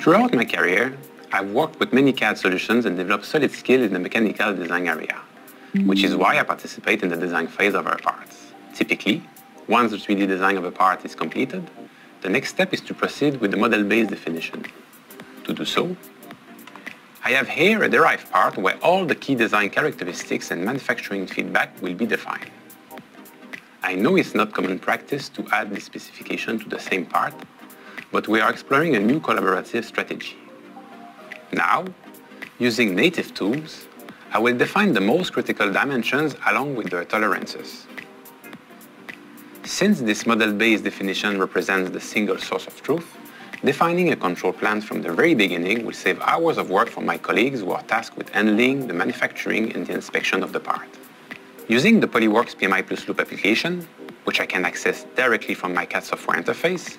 Throughout my career, I've worked with many CAD solutions and developed solid skill in the mechanical design area, which is why I participate in the design phase of our parts. Typically, once the 3D design of a part is completed, the next step is to proceed with the model-based definition. To do so, I have here a derived part where all the key design characteristics and manufacturing feedback will be defined. I know it's not common practice to add this specification to the same part, but we are exploring a new collaborative strategy. Now, using native tools, I will define the most critical dimensions along with their tolerances. Since this model-based definition represents the single source of truth, defining a control plan from the very beginning will save hours of work for my colleagues who are tasked with handling the manufacturing and the inspection of the part. Using the Polyworks PMI Plus Loop application, which I can access directly from my CAD software interface,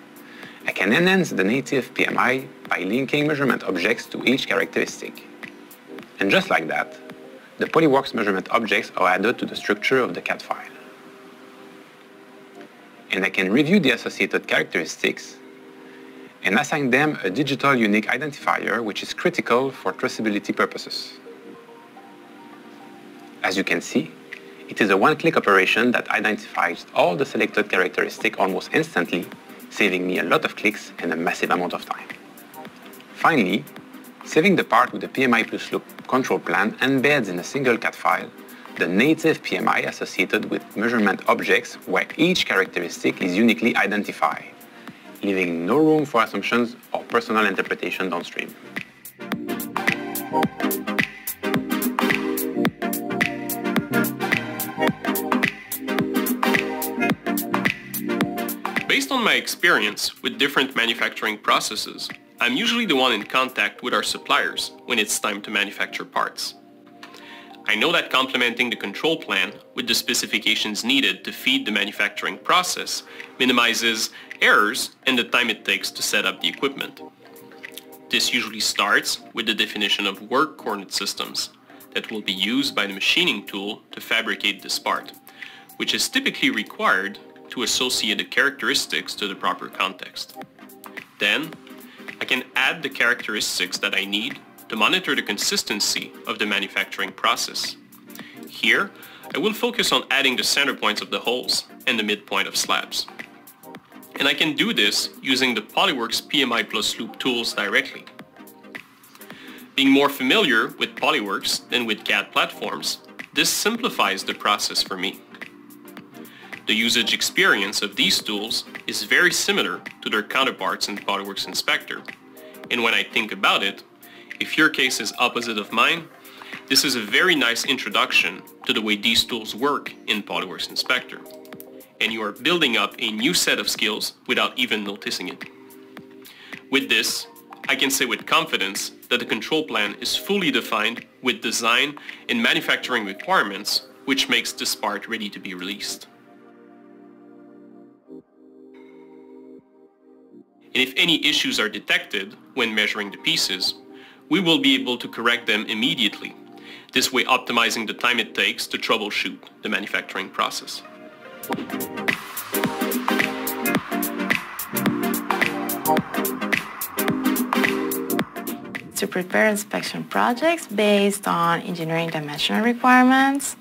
I can enhance the native PMI by linking measurement objects to each characteristic. And just like that, the Polyworks measurement objects are added to the structure of the CAD file. And I can review the associated characteristics and assign them a digital unique identifier which is critical for traceability purposes. As you can see, it is a one-click operation that identifies all the selected characteristics almost instantly, saving me a lot of clicks and a massive amount of time. Finally, saving the part with the PMI plus loop control plan embeds in a single CAD file the native PMI associated with measurement objects where each characteristic is uniquely identified, leaving no room for assumptions or personal interpretation downstream. Based on my experience with different manufacturing processes, I'm usually the one in contact with our suppliers when it's time to manufacture parts. I know that complementing the control plan with the specifications needed to feed the manufacturing process minimizes errors and the time it takes to set up the equipment. This usually starts with the definition of work coordinate systems that will be used by the machining tool to fabricate this part, which is typically required associate the characteristics to the proper context. Then, I can add the characteristics that I need to monitor the consistency of the manufacturing process. Here, I will focus on adding the center points of the holes and the midpoint of slabs. And I can do this using the Polyworks PMI Plus Loop tools directly. Being more familiar with Polyworks than with CAD platforms, this simplifies the process for me. The usage experience of these tools is very similar to their counterparts in Polyworks Inspector. And when I think about it, if your case is opposite of mine, this is a very nice introduction to the way these tools work in Polyworks Inspector. And you are building up a new set of skills without even noticing it. With this, I can say with confidence that the control plan is fully defined with design and manufacturing requirements, which makes this part ready to be released. And if any issues are detected when measuring the pieces, we will be able to correct them immediately, this way optimizing the time it takes to troubleshoot the manufacturing process. To prepare inspection projects based on engineering dimensional requirements,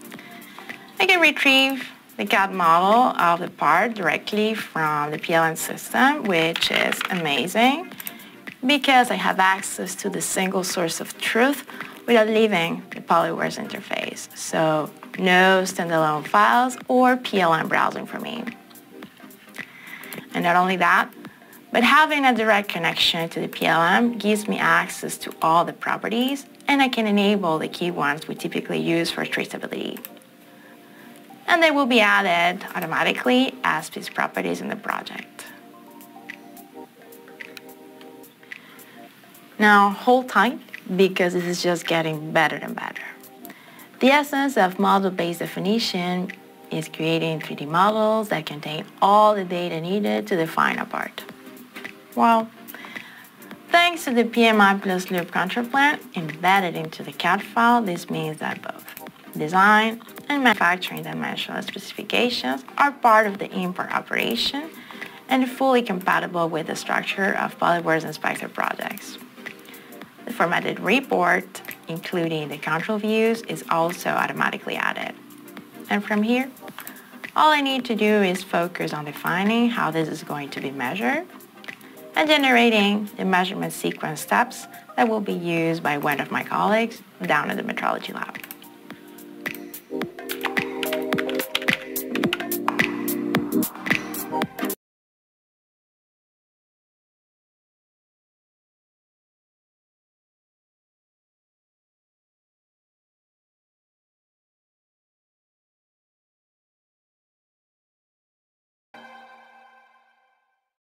I can retrieve the CAD model of the part directly from the PLM system, which is amazing because I have access to the single source of truth without leaving the Polyworks interface. So no standalone files or PLM browsing for me. And not only that, but having a direct connection to the PLM gives me access to all the properties and I can enable the key ones we typically use for traceability and they will be added automatically as piece properties in the project. Now hold tight because this is just getting better and better. The essence of model-based definition is creating 3D models that contain all the data needed to define a part. Well, thanks to the PMI plus loop control plan embedded into the CAD file, this means that both design and manufacturing dimensional specifications are part of the import operation and fully compatible with the structure of Polyworks Inspector projects. The formatted report, including the control views, is also automatically added. And from here, all I need to do is focus on defining how this is going to be measured and generating the measurement sequence steps that will be used by one of my colleagues down in the metrology lab.